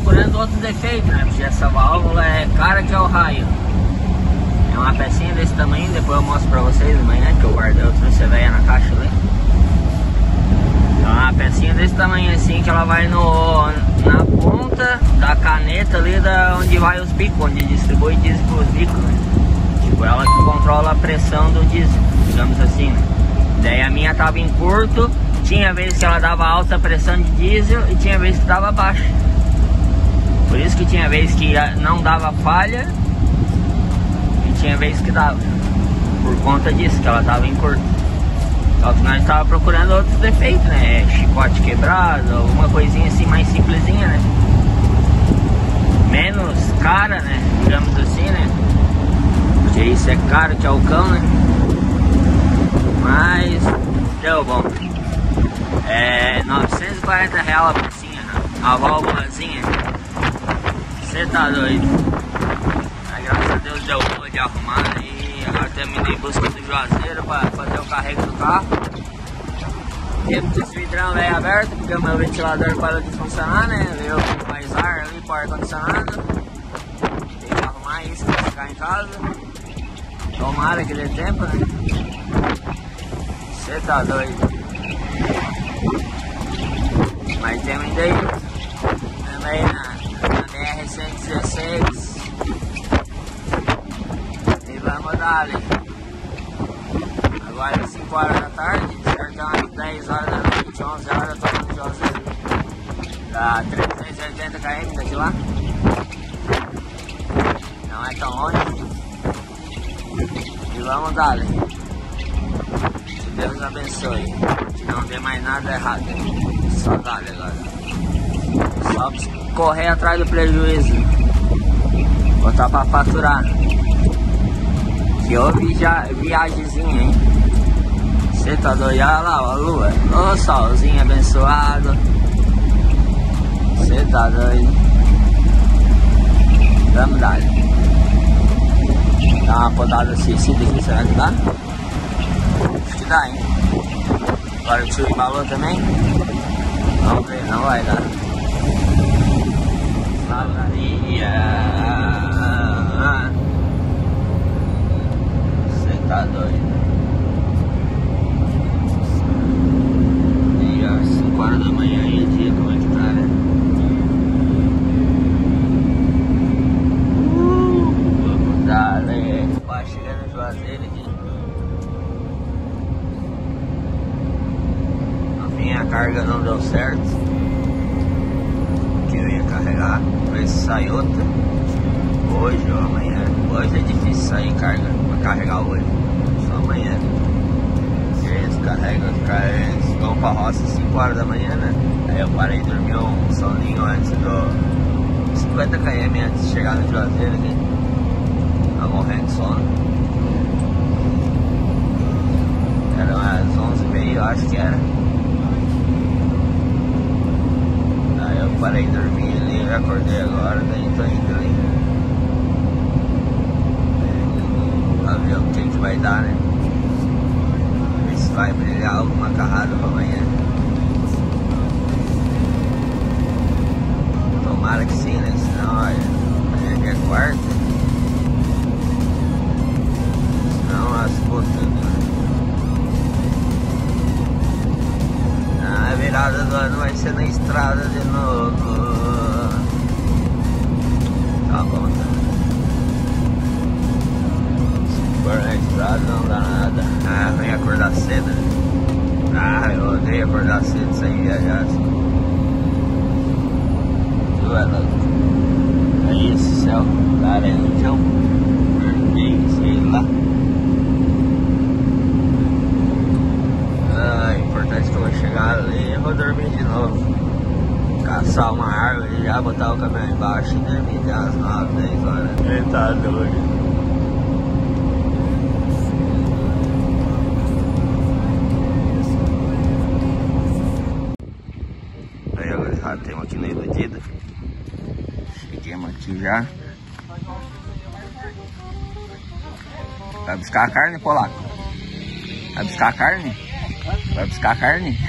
procurando outro defeito, né? Porque essa válvula é cara que é o raio. É uma pecinha desse tamanho, depois eu mostro pra vocês amanhã, que eu guardei, eu trouxe a veia na caixa ali. É uma pecinha desse tamanho assim, que ela vai no, na ponta da caneta ali, da, onde vai os bicos, onde distribui diesel pros bicos, né? Tipo, ela que controla a pressão do diesel, digamos assim, né? Daí a minha tava em curto, tinha vezes que ela dava alta pressão de diesel e tinha vezes que dava baixa. Que tinha vezes que não dava falha e tinha vezes que dava. Por conta disso, que ela tava em curto. Só que nós tava procurando outros defeitos, né? Chicote quebrado, alguma coisinha assim mais simplesinha, né? Menos cara, né? Digamos assim, né? Porque isso é caro que é né? Mas deu bom. É 940 real a pecinha, a válvulazinha. Você tá doido? Mas, graças a Deus deu boa de arrumar e agora terminei em busca do Juazeiro para fazer o carrego do carro. Temos esse vidrão aí aberto porque o meu ventilador parou de funcionar, né? Veio mais ar ali para o ar-condicionado. Tem que arrumar isso para ficar em casa. Tomara que dê tempo, né? Você tá doido. Mas temos ainda aí também na, na BR-116 e vamos dar. Agora é 5 horas da tarde, às 10 horas da noite, 11 horas eu tô no Juazeiro. Dá 380 km daqui lá. Não é tão longe. E vamos dar. Que Deus abençoe. Não dê mais nada errado. Só dá agora. Só correr atrás do prejuízo. Botar pra faturar. Que houve já viagemzinha, hein? Você tá doido? Olha lá, a lua. Ô solzinho abençoado. Você tá doido? Vamos dar. Dá uma podada suicida aqui, será que dá? Acho que dá, hein? Agora o tio embalou também. Vamos ver, não vai dar. Lavaria. Você tá doido. E às 5 horas da manhã e dia, como é que tá, né? Uh, vamos dar, né? Quase chegando no Juazeiro aqui. A minha carga não deu certo. Que eu ia sai outra. Hoje ou amanhã. Hoje é difícil sair carga pra carregar hoje. Só amanhã. Eles carregam, eles vão pra roça às 5 horas da manhã, né? Aí eu parei e dormi um soninho antes do 50 km antes de chegar no Juazeiro aqui. Tá morrendo de sono. Era umas 11h30, eu acho que era. Aí eu parei de dormir ali, já acordei agora, daí tô indo ali. Pra ver o que que vai dar, né? Ver se vai brilhar alguma carrada pra amanhã. Estrada não dá nada. Ah, vem acordar cedo. Ah, eu odeio acordar cedo sem viajar. Tu é louco. É isso, céu. Laranjão. Vermelho, sei lá. Ah, importante que eu vou chegar ali e vou dormir de novo. Caçar uma árvore já, botar o caminhão embaixo e dormir até as 9, 10 horas. Ele tá doido. Aí agora já temos aqui no Iludido. Cheguemos aqui já. Vai buscar a carne, polaco? Vai buscar a carne? Vai buscar a carne?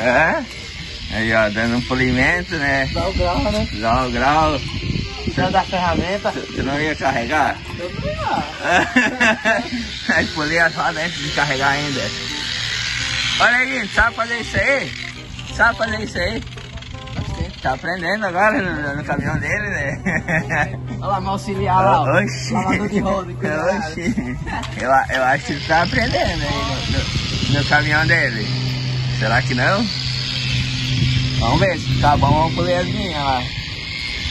é? Aí, ó, dando um polimento, né? Dá o grau, né? Dá o grau. Já dá a ferramenta. Tu não ia carregar? Eu não ia. Aí polir as rodas antes de carregar ainda. Olha aí, sabe fazer isso aí? Sabe fazer isso aí? Tá aprendendo agora no, no caminhão dele, né? Olha lá, meu auxiliar lá, ó. Oxi. De roda. Oxi. Eu, eu acho que ele tá aprendendo aí no, no- no caminhão dele. Será que não? Vamos ver, se tá bom, vamos polir as minhas lá.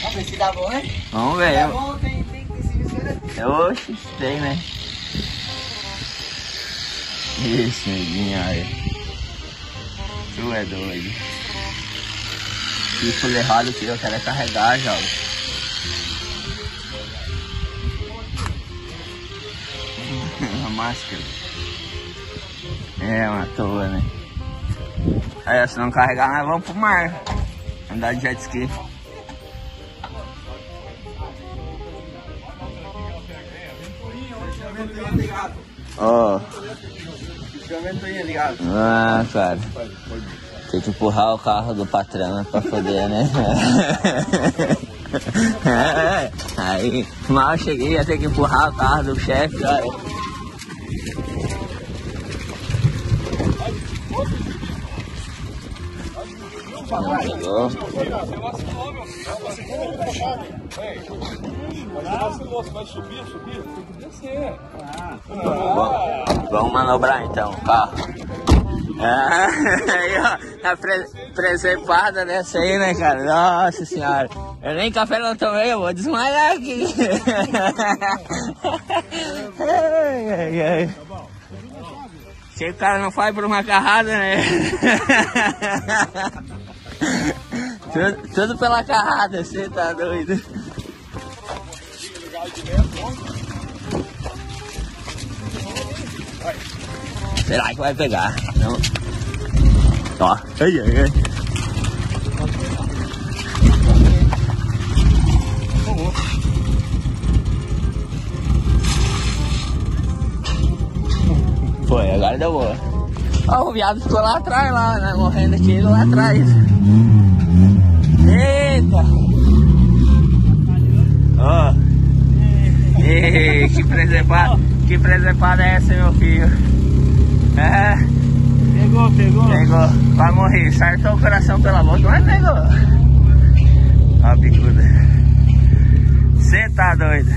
Vamos ver se dá bom, né? Vamos ver. Tá eu- bom, tem, tem que se ver. Oxi, tem, né? Isso, neguinho, aí. Tu é doido. Fico errado que eu quero é carregar, já. A máscara. É uma toa, né? Aí, se não carregar, nós vamos pro mar. Andar de jet ski. Ó. Ah, cara. Tem que empurrar o carro do patrão pra poder, né? Aí, mal cheguei, ia ter que empurrar o carro do chefe, olha. Chegou. Vamos, manobrar então carro. Ah, aí, ó, tá pre preservada dessa aí, né, cara? Nossa senhora. Eu nem café não tomei, eu vou desmaiar aqui. ai, ai, ai. Se o cara não faz por uma carrada, né? tudo, tudo pela carrada, você tá doido. Será que vai pegar? Não. Ó. Ai, ai, ai. Foi, agora deu boa. Ó, o viado ficou lá atrás, lá, né? Morrendo aqui, lá atrás. Eita! Ó. Ih, que preservada, que preservada é essa, meu filho? É, Pegou, pegou. pegou, vai morrer, sartou o coração pela boca, mas pegou. Ó a bicuda. Você tá doido.